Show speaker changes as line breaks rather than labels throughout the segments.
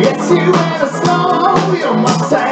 Yes, you had a know you're my type.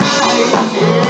night.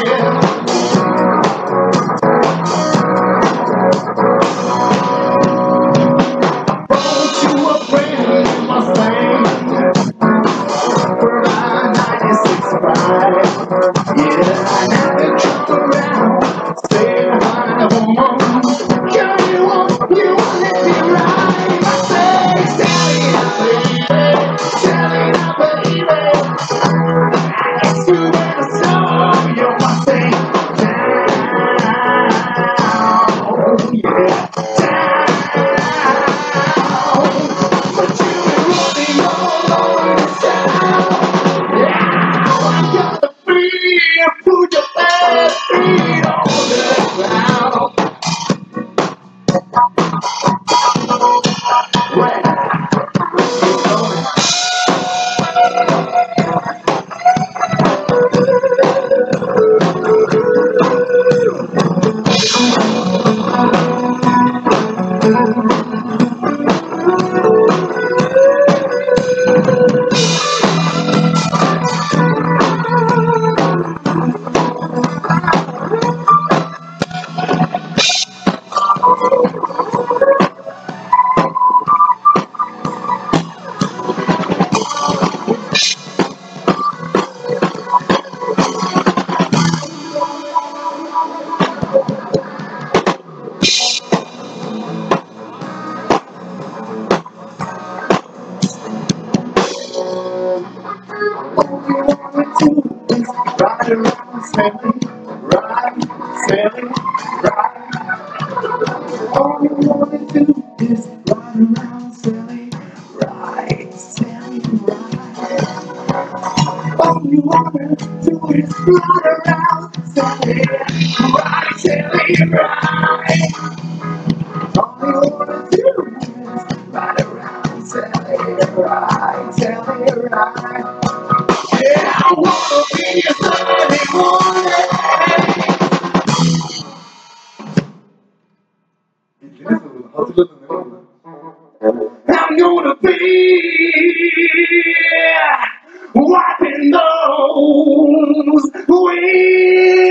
Sally, ride, Sally, ride. All you wanna do is run around, Sally, ride, Sally, ride. All you wanna do is run around, Sally, ride, Sally, ride. All you wanna do is ride around, sailing, ride, sailing, ride. Yeah, I wanna be. I'm gonna be wiping those wings.